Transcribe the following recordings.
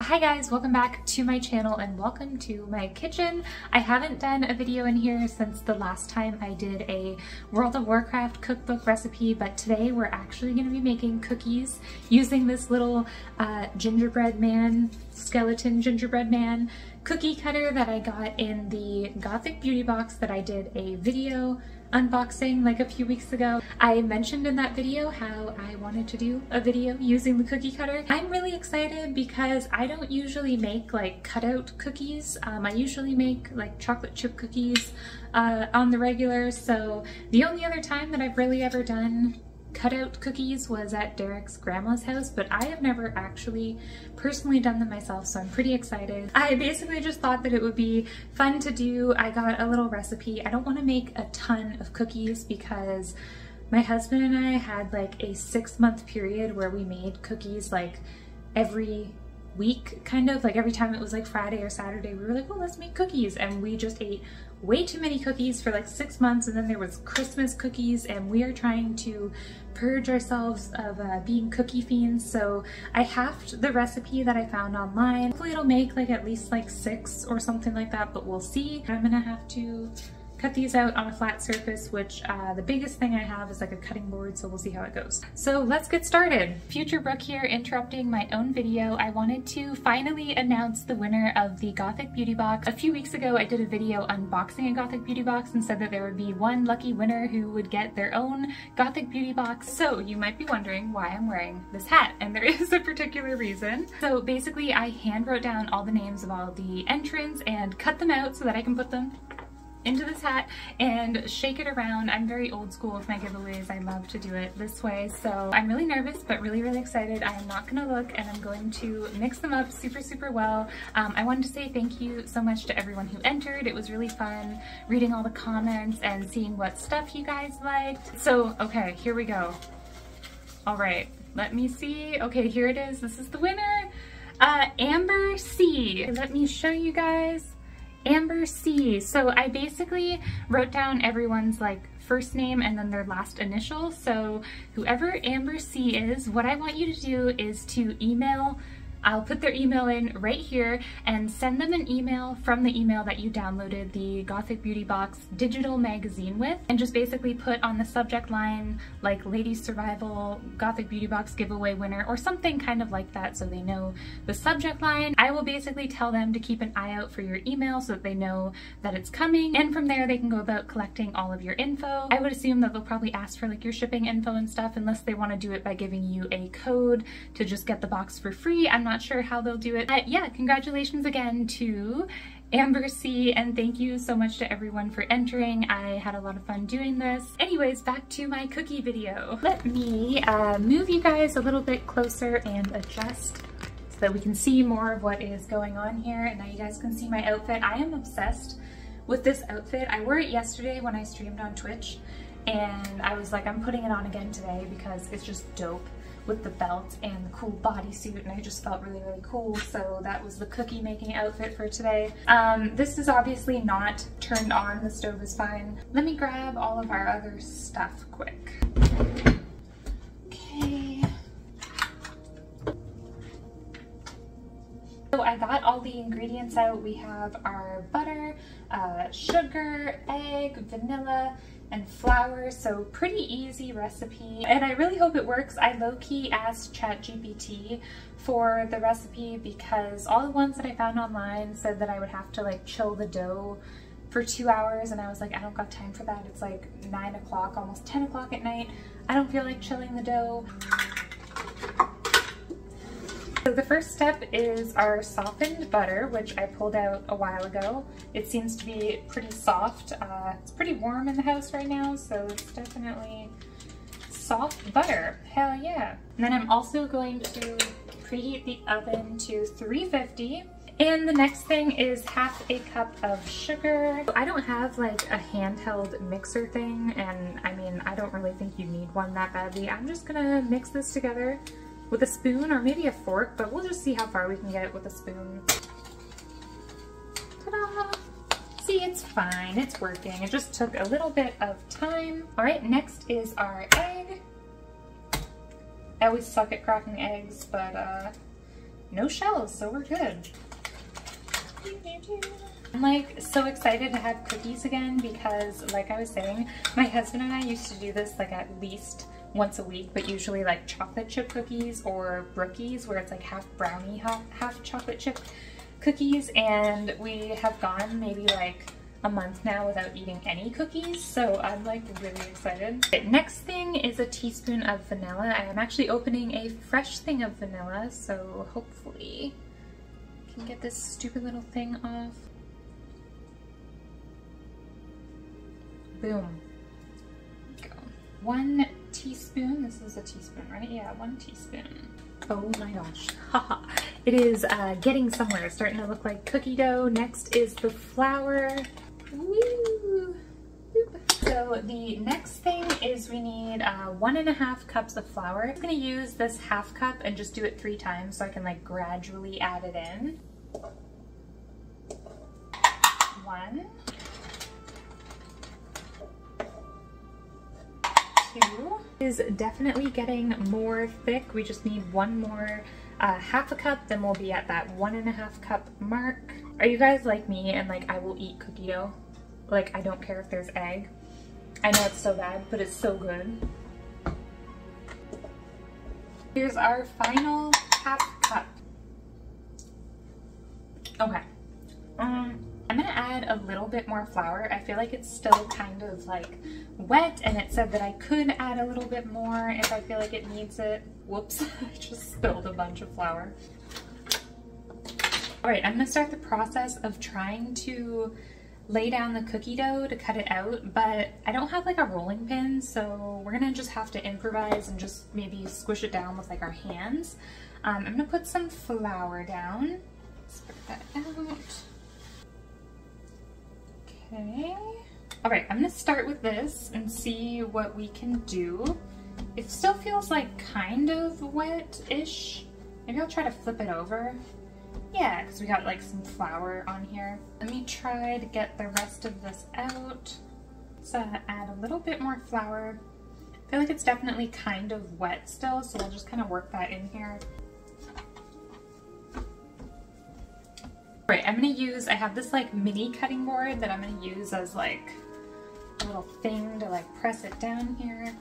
Hi guys, welcome back to my channel and welcome to my kitchen. I haven't done a video in here since the last time I did a World of Warcraft cookbook recipe, but today we're actually going to be making cookies using this little uh, gingerbread man, skeleton gingerbread man cookie cutter that I got in the Gothic Beauty Box that I did a video unboxing like a few weeks ago. I mentioned in that video how I wanted to do a video using the cookie cutter. I'm really excited because I don't usually make like cutout cookies. Um, I usually make like chocolate chip cookies uh, on the regular so the only other time that I've really ever done cutout cookies was at Derek's grandma's house, but I have never actually personally done them myself, so I'm pretty excited. I basically just thought that it would be fun to do. I got a little recipe. I don't want to make a ton of cookies because my husband and I had like a six month period where we made cookies like every week kind of like every time it was like Friday or Saturday we were like well let's make cookies and we just ate way too many cookies for like six months and then there was Christmas cookies and we are trying to purge ourselves of uh, being cookie fiends. So I halved the recipe that I found online. Hopefully it'll make like at least like six or something like that but we'll see. I'm gonna have to cut these out on a flat surface, which uh, the biggest thing I have is like a cutting board, so we'll see how it goes. So let's get started. Future Brooke here, interrupting my own video. I wanted to finally announce the winner of the Gothic Beauty Box. A few weeks ago, I did a video unboxing a Gothic Beauty Box and said that there would be one lucky winner who would get their own Gothic Beauty Box. So you might be wondering why I'm wearing this hat, and there is a particular reason. So basically, I hand wrote down all the names of all the entrants and cut them out so that I can put them into this hat and shake it around. I'm very old school with my giveaways. I love to do it this way. So I'm really nervous, but really, really excited. I am not gonna look and I'm going to mix them up super, super well. Um, I wanted to say thank you so much to everyone who entered. It was really fun reading all the comments and seeing what stuff you guys liked. So, okay, here we go. All right, let me see. Okay, here it is. This is the winner. Uh, Amber C. Let me show you guys. Amber C. So I basically wrote down everyone's like first name and then their last initial. So whoever Amber C is, what I want you to do is to email I'll put their email in right here and send them an email from the email that you downloaded the Gothic Beauty Box digital magazine with and just basically put on the subject line like LadySurvival Gothic Beauty Box giveaway winner or something kind of like that so they know the subject line. I will basically tell them to keep an eye out for your email so that they know that it's coming and from there they can go about collecting all of your info. I would assume that they'll probably ask for like your shipping info and stuff unless they want to do it by giving you a code to just get the box for free. I'm not sure how they'll do it. But yeah, congratulations again to Amber C, and thank you so much to everyone for entering. I had a lot of fun doing this. Anyways, back to my cookie video. Let me uh, move you guys a little bit closer and adjust so that we can see more of what is going on here. And now you guys can see my outfit. I am obsessed with this outfit. I wore it yesterday when I streamed on Twitch, and I was like, I'm putting it on again today because it's just dope with the belt and the cool bodysuit and I just felt really, really cool. So that was the cookie making outfit for today. Um, this is obviously not turned on, the stove is fine. Let me grab all of our other stuff quick. Okay. So I got all the ingredients out. We have our butter, uh, sugar, egg, vanilla, and flour, so pretty easy recipe. And I really hope it works. I low-key asked ChatGPT for the recipe because all the ones that I found online said that I would have to like chill the dough for two hours and I was like, I don't got time for that. It's like nine o'clock, almost 10 o'clock at night. I don't feel like chilling the dough. So the first step is our softened butter, which I pulled out a while ago. It seems to be pretty soft. Uh, it's pretty warm in the house right now, so it's definitely soft butter. Hell yeah. And then I'm also going to preheat the oven to 350 and the next thing is half a cup of sugar. I don't have like a handheld mixer thing and I mean I don't really think you need one that badly. I'm just gonna mix this together with a spoon or maybe a fork, but we'll just see how far we can get it with a spoon. Ta-da! See, it's fine, it's working. It just took a little bit of time. All right, next is our egg. I always suck at cracking eggs, but uh, no shells, so we're good. I'm like so excited to have cookies again because like I was saying, my husband and I used to do this like at least once a week, but usually like chocolate chip cookies or brookies where it's like half brownie, half, half chocolate chip cookies. And we have gone maybe like a month now without eating any cookies, so I'm like really excited. Okay, next thing is a teaspoon of vanilla. I am actually opening a fresh thing of vanilla, so hopefully I can get this stupid little thing off. Boom. Go. One teaspoon, this is a teaspoon, right? Yeah, one teaspoon. Oh my gosh, haha. it is uh, getting somewhere, It's starting to look like cookie dough. Next is the flour. Woo! So the next thing is we need uh, one and a half cups of flour. I'm gonna use this half cup and just do it three times so I can like gradually add it in. One. Two. Is definitely getting more thick. We just need one more uh, half a cup, then we'll be at that one and a half cup mark. Are you guys like me and like I will eat cookie dough? Like I don't care if there's egg. I know it's so bad, but it's so good. Here's our final half cup. Okay. Um, I'm gonna add a little bit more flour. I feel like it's still kind of like wet and it said that I could add a little bit more if I feel like it needs it. Whoops, I just spilled a bunch of flour. All right, I'm gonna start the process of trying to lay down the cookie dough to cut it out, but I don't have like a rolling pin, so we're gonna just have to improvise and just maybe squish it down with like our hands. Um, I'm gonna put some flour down. Spread that out. Okay. All right, I'm gonna start with this and see what we can do. It still feels like kind of wet-ish. Maybe I'll try to flip it over. Yeah, because we got like some flour on here. Let me try to get the rest of this out. Let's uh, add a little bit more flour. I feel like it's definitely kind of wet still, so we'll just kind of work that in here. Right, I'm gonna use, I have this like mini cutting board that I'm gonna use as like a little thing to like press it down here.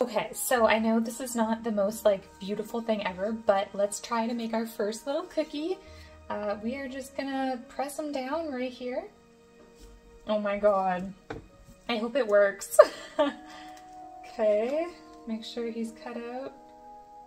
Okay, so I know this is not the most like beautiful thing ever, but let's try to make our first little cookie. Uh, we are just gonna press them down right here. Oh my god. I hope it works. okay, make sure he's cut out.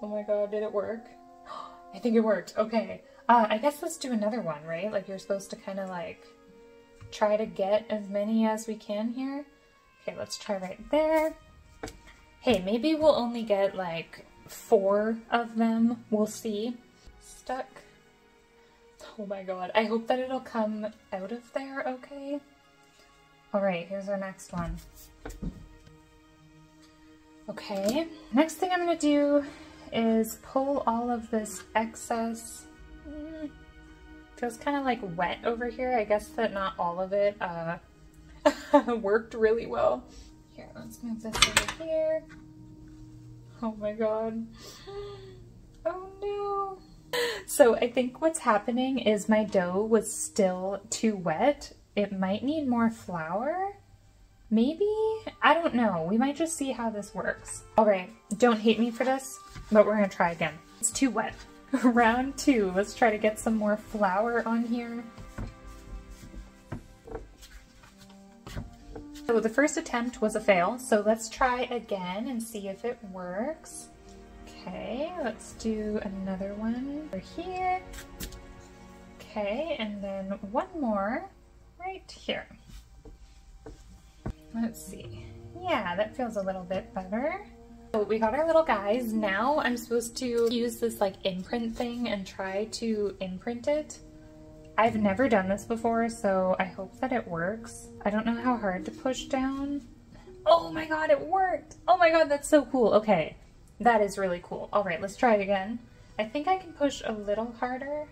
Oh my god, did it work? I think it worked. Okay, uh, I guess let's do another one, right? Like you're supposed to kind of like try to get as many as we can here. Okay, let's try right there hey, maybe we'll only get like four of them. We'll see. Stuck. Oh my god. I hope that it'll come out of there okay. Alright, here's our next one. Okay, next thing I'm to do is pull all of this excess. Mm, feels kind of like wet over here. I guess that not all of it uh, worked really well. Here, let's move this over here. Oh my god. Oh no. So I think what's happening is my dough was still too wet. It might need more flour. Maybe? I don't know. We might just see how this works. All right, don't hate me for this, but we're gonna try again. It's too wet. Round two, let's try to get some more flour on here. So the first attempt was a fail, so let's try again and see if it works. Okay, let's do another one over here. Okay, and then one more right here. Let's see. Yeah, that feels a little bit better. So we got our little guys. Now I'm supposed to use this like imprint thing and try to imprint it. I've never done this before, so I hope that it works. I don't know how hard to push down. Oh my god, it worked! Oh my god, that's so cool. Okay, that is really cool. All right, let's try it again. I think I can push a little harder.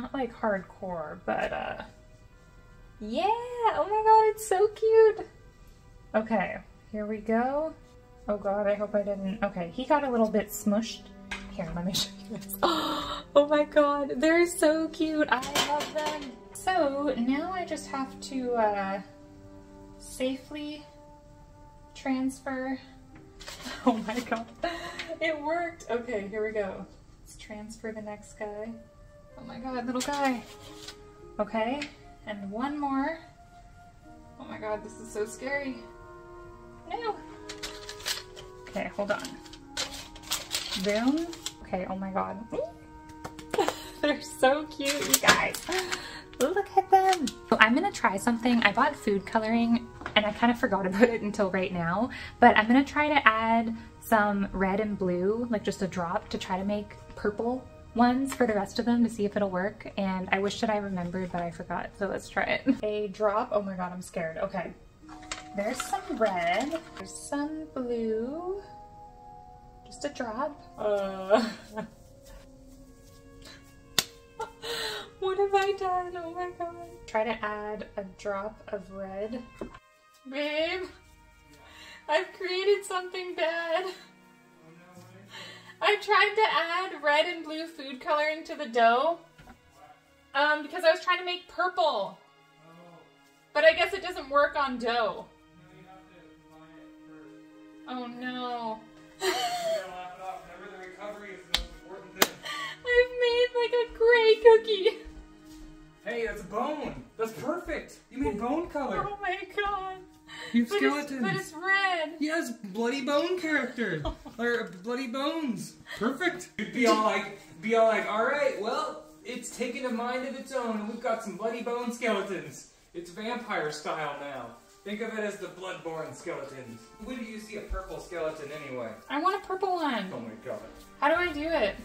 Not like hardcore, but uh, yeah, oh my god, it's so cute. Okay, here we go. Oh god, I hope I didn't, okay, he got a little bit smushed. Here, let me show you this. Oh my god, they're so cute. I love them. So now I just have to uh, safely transfer. Oh my god, it worked. Okay, here we go. Let's transfer the next guy. Oh my god, little guy. Okay, and one more. Oh my god, this is so scary. No. Okay, hold on. Boom. Okay, oh my god. They're so cute, you guys. Look at them. So I'm gonna try something. I bought food coloring and I kind of forgot about it until right now, but I'm gonna try to add some red and blue, like just a drop to try to make purple ones for the rest of them to see if it'll work. And I wish that I remembered, but I forgot. So let's try it. A drop. Oh my God, I'm scared. Okay. There's some red. There's some blue. Just a drop. Uh. what have I done? Oh my God. Try to add a drop of red. Babe, I've created something bad. I tried to add red and blue food coloring to the dough um, because I was trying to make purple. But I guess it doesn't work on dough. Oh no. I've made like a gray cookie. Hey, that's bone. That's perfect. You made bone color. Oh my god. You have But skeletons. it's, but it's red. Yes, bloody bone character. or bloody bones. Perfect. You'd be all like, be all like, all right, well, it's taken a mind of its own, and we've got some bloody bone skeletons. It's vampire style now. Think of it as the bloodborne skeletons. When do you see a purple skeleton anyway? I want a purple one. Oh my god. How do I do it?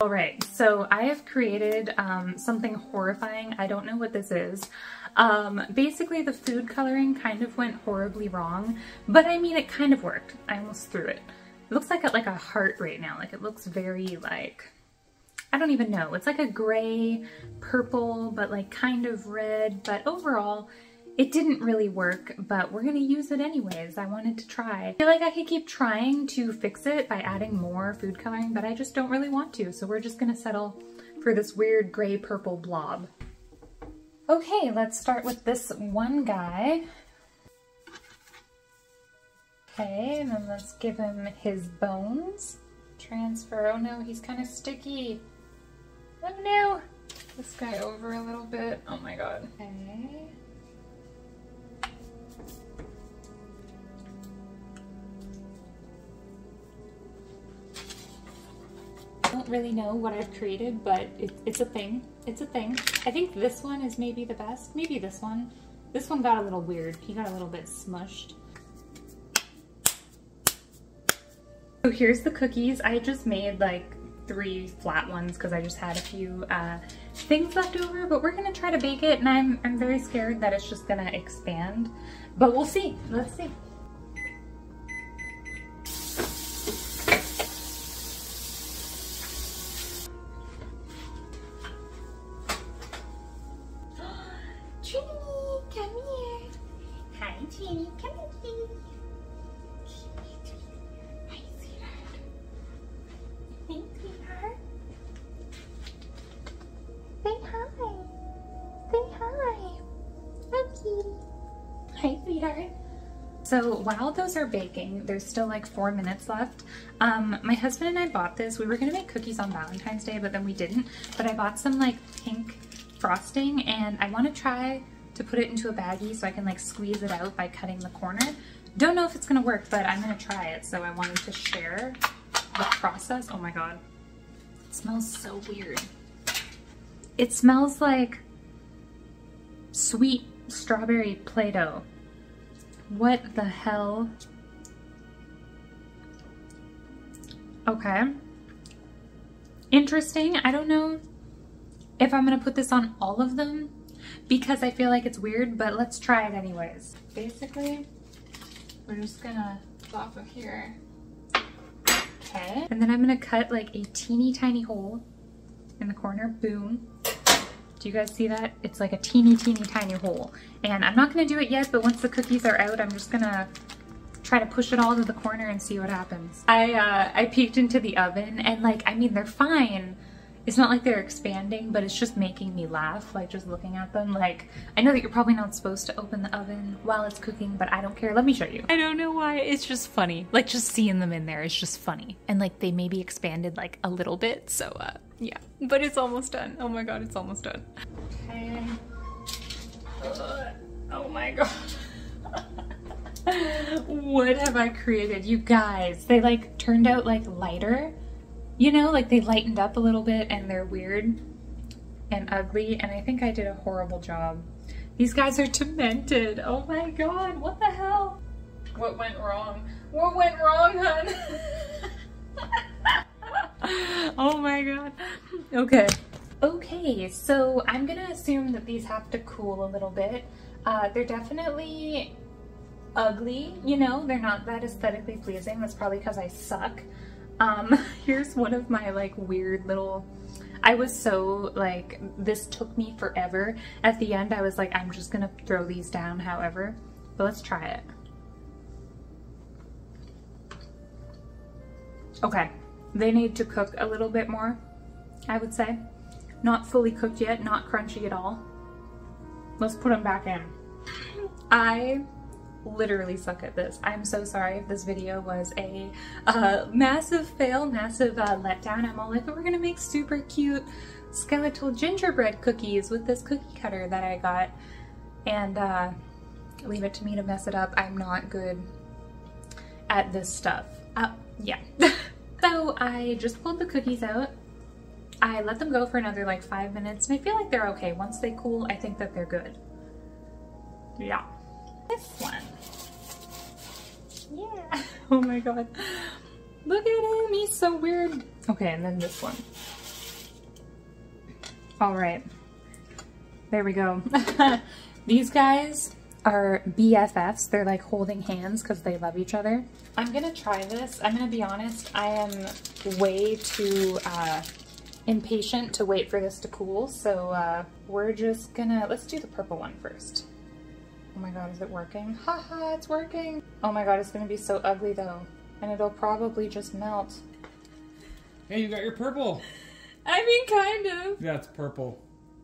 All right, so I have created um, something horrifying. I don't know what this is. Um, basically, the food coloring kind of went horribly wrong, but I mean, it kind of worked. I almost threw it. It looks like a, like a heart right now. Like it looks very like, I don't even know. It's like a gray, purple, but like kind of red, but overall, it didn't really work, but we're gonna use it anyways. I wanted to try. I feel like I could keep trying to fix it by adding more food coloring, but I just don't really want to. So we're just gonna settle for this weird gray purple blob. Okay, let's start with this one guy. Okay, and then let's give him his bones. Transfer, oh no, he's kind of sticky. Oh no! This guy over a little bit. Oh my god. Okay. Don't really know what I've created, but it, it's a thing. It's a thing. I think this one is maybe the best. Maybe this one. This one got a little weird. He got a little bit smushed. So here's the cookies. I just made like three flat ones because I just had a few uh, things left over, but we're gonna try to bake it and I'm, I'm very scared that it's just gonna expand, but we'll see. Let's see. So while those are baking, there's still like four minutes left. Um, my husband and I bought this. We were gonna make cookies on Valentine's Day, but then we didn't. But I bought some like pink frosting and I wanna try to put it into a baggie so I can like squeeze it out by cutting the corner. Don't know if it's gonna work, but I'm gonna try it. So I wanted to share the process. Oh my God, it smells so weird. It smells like sweet strawberry Play-Doh. What the hell? Okay. Interesting. I don't know if I'm gonna put this on all of them because I feel like it's weird, but let's try it anyways. Basically, we're just gonna off of here. Okay. And then I'm gonna cut like a teeny tiny hole in the corner. Boom. Do you guys see that? It's like a teeny, teeny, tiny hole. And I'm not gonna do it yet, but once the cookies are out, I'm just gonna try to push it all to the corner and see what happens. I, uh, I peeked into the oven and like, I mean, they're fine. It's not like they're expanding, but it's just making me laugh, like just looking at them. Like, I know that you're probably not supposed to open the oven while it's cooking, but I don't care. Let me show you. I don't know why. It's just funny. Like, just seeing them in there is just funny. And like, they maybe expanded like a little bit, so uh, yeah. But it's almost done. Oh my god, it's almost done. Okay. Uh, oh my god. what have I created? You guys, they like turned out like lighter. You know, like they lightened up a little bit and they're weird and ugly and I think I did a horrible job. These guys are demented. Oh my god, what the hell? What went wrong? What went wrong, hun? oh my god. Okay. Okay, so I'm gonna assume that these have to cool a little bit. Uh, they're definitely ugly, you know, they're not that aesthetically pleasing. That's probably because I suck. Um, here's one of my like weird little, I was so like, this took me forever. At the end, I was like, I'm just gonna throw these down however, but let's try it. Okay, they need to cook a little bit more, I would say. Not fully cooked yet, not crunchy at all. Let's put them back in. I literally suck at this. I'm so sorry if this video was a uh, massive fail, massive uh, letdown. I'm all like, we're gonna make super cute skeletal gingerbread cookies with this cookie cutter that I got. And uh, leave it to me to mess it up. I'm not good at this stuff. Uh, yeah. so I just pulled the cookies out. I let them go for another like five minutes and I feel like they're okay. Once they cool, I think that they're good. Yeah. This one. Yeah. Oh my god. Look at him. He's so weird. Okay, and then this one. All right. There we go. These guys are BFFs. They're like holding hands because they love each other. I'm gonna try this. I'm gonna be honest. I am way too uh, impatient to wait for this to cool. So uh, we're just gonna, let's do the purple one first. Oh my god, is it working? Haha, it's working! Oh my god, it's gonna be so ugly though. And it'll probably just melt. Hey, you got your purple! I mean, kind of. Yeah, it's purple.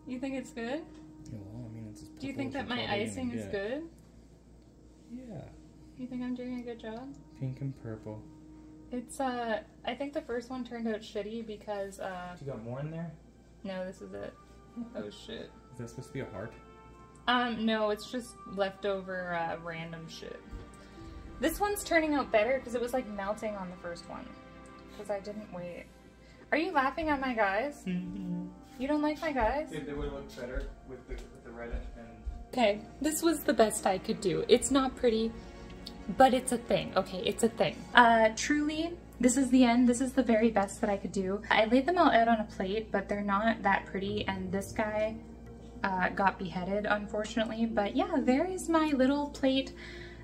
You think it's good? Yeah, well, I mean, it's Do you think that my icing is good? Yeah. You think I'm doing a good job? Pink and purple. It's, uh, I think the first one turned out shitty because, uh... You got more in there? No, this is it. Oh shit. Is that supposed to be a heart? Um, no, it's just leftover uh, random shit. This one's turning out better because it was like melting on the first one. Because I didn't wait. Are you laughing at my guys? Mm-hmm. You don't like my guys? It, it would look better with the, with the red and... Okay, this was the best I could do. It's not pretty, but it's a thing. Okay, it's a thing. Uh, truly, this is the end. This is the very best that I could do. I laid them all out on a plate, but they're not that pretty, and this guy uh, got beheaded, unfortunately. But yeah, there is my little plate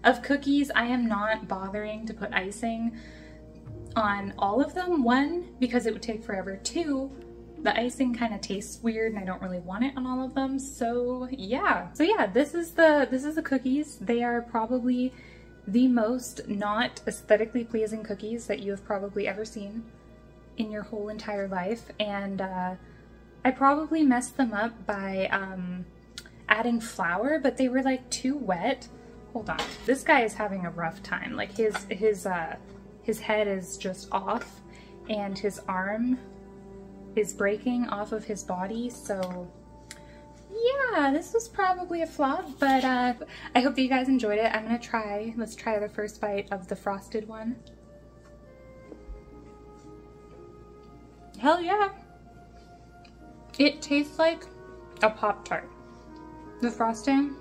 of cookies. I am not bothering to put icing on all of them. One, because it would take forever. Two, the icing kind of tastes weird and I don't really want it on all of them. So yeah. So yeah, this is the this is the cookies. They are probably the most not aesthetically pleasing cookies that you have probably ever seen in your whole entire life. And uh, I probably messed them up by um, adding flour, but they were like too wet. Hold on, this guy is having a rough time. Like his his uh, his head is just off, and his arm is breaking off of his body. So yeah, this was probably a flop, but uh, I hope you guys enjoyed it. I'm gonna try. Let's try the first bite of the frosted one. Hell yeah! It tastes like a Pop-Tart. The frosting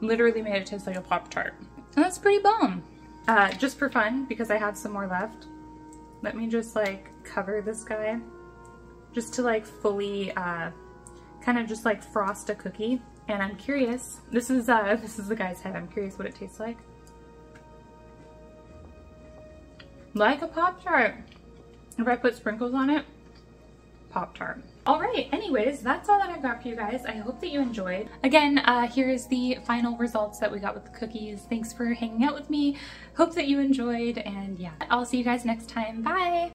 literally made it taste like a Pop-Tart. And that's pretty bomb. Uh, just for fun, because I have some more left, let me just like cover this guy just to like fully uh, kind of just like frost a cookie. And I'm curious, this is, uh, this is the guy's head, I'm curious what it tastes like. Like a Pop-Tart. If I put sprinkles on it, Pop-Tart. All right, anyways, that's all that I've got for you guys. I hope that you enjoyed. Again, uh, here's the final results that we got with the cookies. Thanks for hanging out with me. Hope that you enjoyed, and yeah, I'll see you guys next time. Bye!